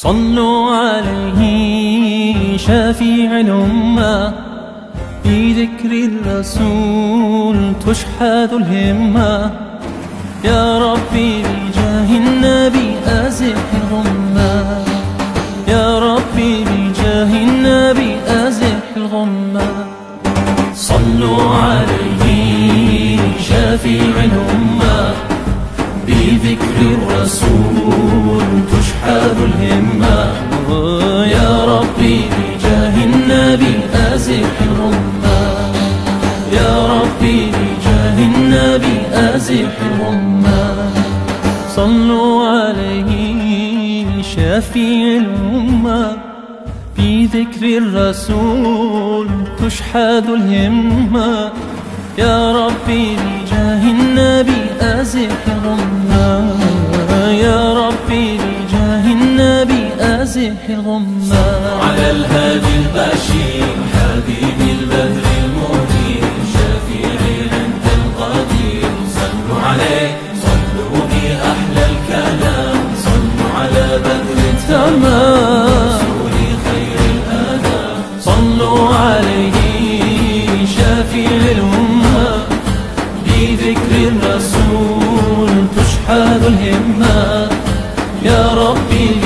صلوا عليه شافيع الأمة. في ذكر الرسول تشحذ الهمة. يا ربي بجاه النبي أزح الغمة. يا ربي بجاه النبي أزح الغمة. صلوا عليه شافيع الأمة. بذكر الرسول يا ربي بجاه النبي أزح الغمة. صلوا عليه شافي الأمة. في ذكر الرسول تشحذ الهمة. يا ربي بجاه النبي أزح الغمة. يا ربي بجاه النبي أزح الغمة. على الهادي البشير. السماء. رسولي خير الأدب صلوا عليه بذكر الرسول تشحذ الهمة. يا ربي